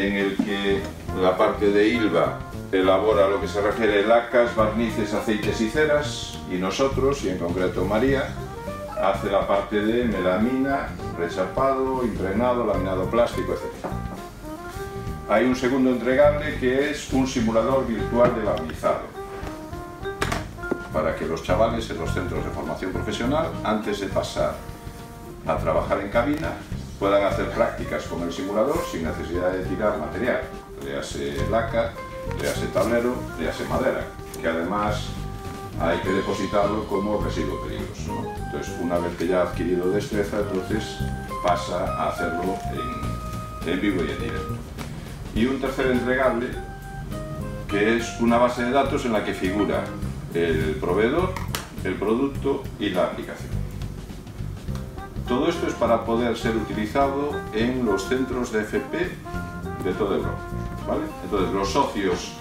en el que la parte de ILVA elabora lo que se refiere a lacas, barnices, aceites y ceras y nosotros, y en concreto María, hace la parte de melamina, rechapado, impregnado, laminado plástico, etc. Hay un segundo entregable que es un simulador virtual de barnizado para que los chavales en los centros de formación profesional, antes de pasar a trabajar en cabina, puedan hacer prácticas con el simulador sin necesidad de tirar material, léase laca, léase tablero, léase madera, que además hay que depositarlo como residuo peligroso. Entonces, una vez que ya ha adquirido destreza, entonces pasa a hacerlo en vivo y en directo. Y un tercer entregable, que es una base de datos en la que figura el proveedor, el producto y la aplicación. Todo esto es para poder ser utilizado en los centros de FP de toda Europa. ¿vale? Entonces, los socios,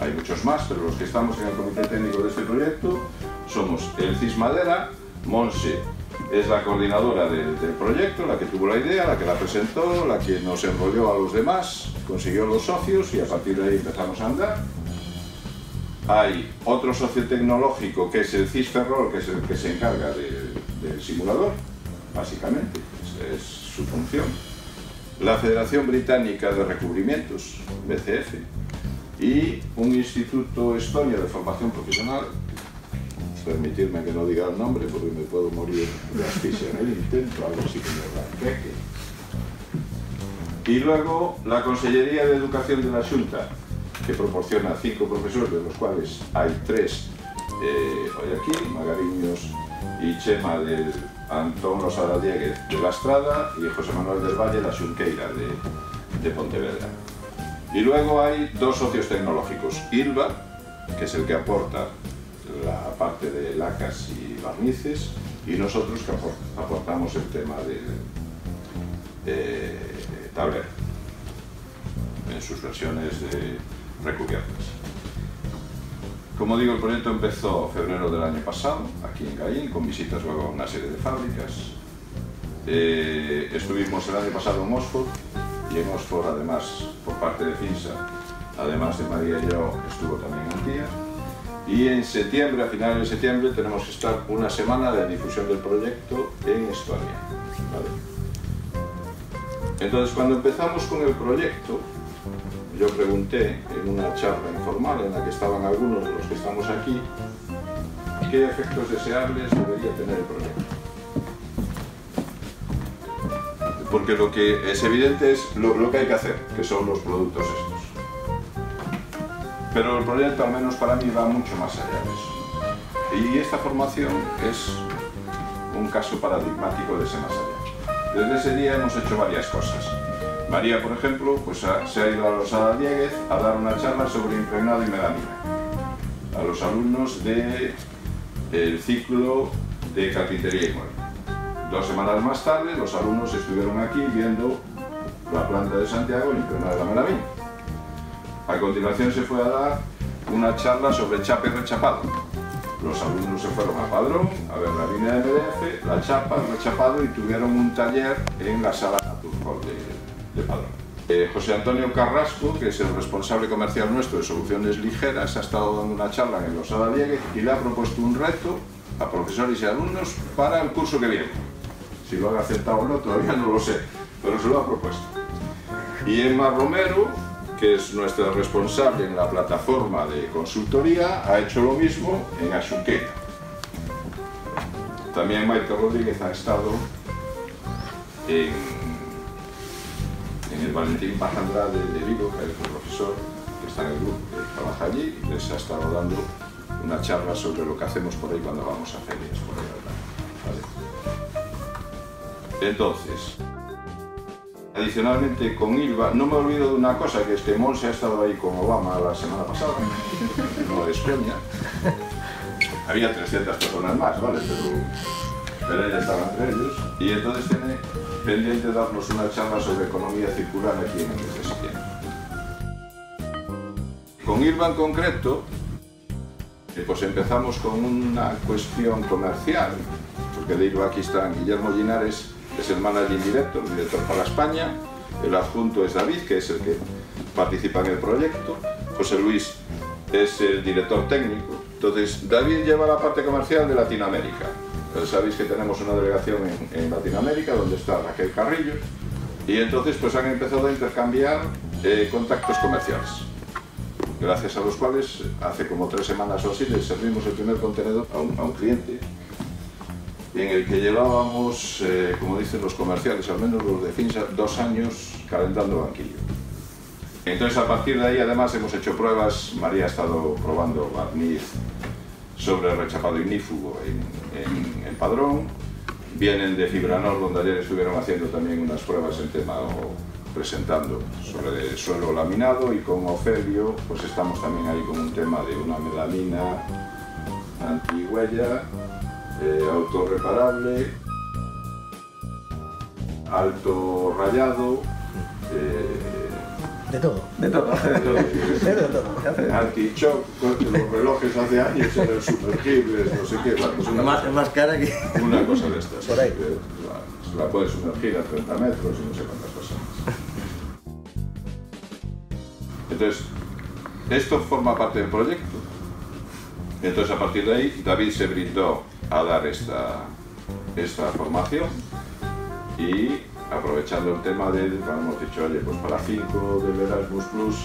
hay muchos más, pero los que estamos en el comité técnico de este proyecto somos el CIS Madera, Monse es la coordinadora del proyecto, la que tuvo la idea, la que la presentó, la que nos enrolló a los demás, consiguió los socios y a partir de ahí empezamos a andar hay otro socio tecnológico que es el CISFERROL, que es el que se encarga del simulador, básicamente, es, su función. La Federación Británica de Recubrimientos, BCF, y un instituto estonio de formación profesional, permitirme que no diga el nombre porque me puedo morir de asfixia en el intento, algo así que me Y luego la Consellería de Educación de la Junta, que proporciona cinco profesores, de los cuales hay tres eh, hoy aquí, Magariños y Chema del Antón Losada Dieguez de La Estrada y José Manuel del Valle la Xunqueira de, de Pontevedra. Y luego hay dos socios tecnológicos, ILVA, que es el que aporta la parte de lacas y barnices, y nosotros que aportamos el tema del tablero en sus versiones de recubiertas. Como digo, el proyecto empezó febrero del año pasado, aquí en Gaín, con visitas luego a una serie de fábricas. Eh, estuvimos el año pasado en Oxford, y en Oxford, además, por parte de FINSA, además de María y yo, estuvo también Antía. Y en septiembre, a finales de septiembre, tenemos que estar una semana de difusión del proyecto en Estonia. Entonces, cuando empezamos con el proyecto, yo pregunté en una charla informal en la que estaban algunos de los que estamos aquí qué efectos deseables debería tener el proyecto. Porque lo que es evidente es lo, que hay que hacer, que son los productos estos. Pero el proyecto, al menos para mí, va mucho más allá de eso. Y esta formación es un caso paradigmático de ese más allá. Desde ese día hemos hecho varias cosas. María, por ejemplo, pues se ha ido a los Dieguez a dar una charla sobre impregnado y melamina a los alumnos del ciclo de carpintería y mueble. Dos semanas más tarde, los alumnos estuvieron aquí viendo la planta de Santiago impregnada de la melamina. A continuación se fue a dar una charla sobre chapa y rechapado. Los alumnos se fueron a Padrón a ver la línea de MDF, la chapa, el rechapado y tuvieron un taller en la sala Naturhall de eh, José Antonio Carrasco, que es el responsable comercial nuestro de soluciones ligeras, ha estado dando una charla en los Dieguez y le ha propuesto un reto a profesores y alumnos para el curso que viene. Si lo han aceptado o no, todavía no lo sé, pero se lo ha propuesto. Y Emma Romero, que es nuestra responsable en la plataforma de consultoría, ha hecho lo mismo en Axuqueta. También Maite Rodríguez ha estado en el Valentín Pajandra de, de Vigo, que es un profesor que está en el grupo, que trabaja allí, y les ha estado dando una charla sobre lo que hacemos por ahí cuando vamos a ferias por ahí. Entonces, adicionalmente con Ilva, no me olvido de una cosa, que es que Monse ha estado ahí con Obama la semana pasada, no es coña. Había 300 personas más, ¿vale? Pero, pero ella estaba entre ellos. Y entonces tiene pendiente darnos una charla sobre economía circular aquí en el mes. Con IRBA en concreto, eh, pues empezamos con una cuestión comercial, porque de IRBA aquí está Guillermo Linares, es el manager director, el director para España, el adjunto es David, que es el que participa en el proyecto, José Luis es el director técnico, entonces David lleva la parte comercial de Latinoamérica. Entonces, sabéis que tenemos una delegación en, en, Latinoamérica donde está Raquel Carrillo y entonces pues han empezado a intercambiar eh, contactos comerciales gracias a los cuales hace como tres semanas o así le servimos el primer contenedor a un, a un cliente en el que llevábamos, eh, como dicen los comerciales, al menos los de Finsa, dos años calentando banquillo. Entonces a partir de ahí además hemos hecho pruebas, María ha estado probando barniz sobre rechapado ignífugo en, en Padrón, vienen de Fibranor donde ayer estuvieron haciendo también unas pruebas en tema presentando sobre suelo laminado y con Ofelio pues estamos también ahí con un tema de una melamina antihuella, eh, autorreparable, alto rayado, eh, de todo. De todo. De todo. Anti-shock, los relojes hace años eran sumergibles, no sé qué. Bueno, pues una, Más, más cara que... una cosa de estas. Por ahí. que La, la puedes sumergir a 30 metros y no sé cuántas cosas más. Entonces, esto forma parte del proyecto. Entonces, a partir de ahí, David se brindó a dar esta, esta formación y aprovechando el tema de, bueno, hemos dicho, oye, pues para 5 del Erasmus Plus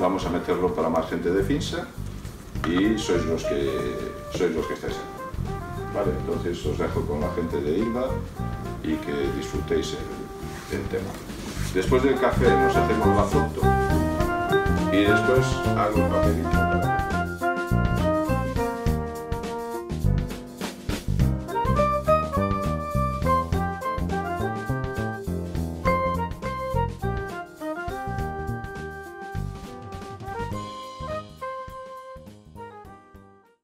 vamos a meterlo para más gente de FINSA y sois los que, sois los que estáis aquí. Vale, entonces os dejo con la gente de ILVA y que disfrutéis el, el tema. Después del café nos hacemos la foto y después hago un papelito.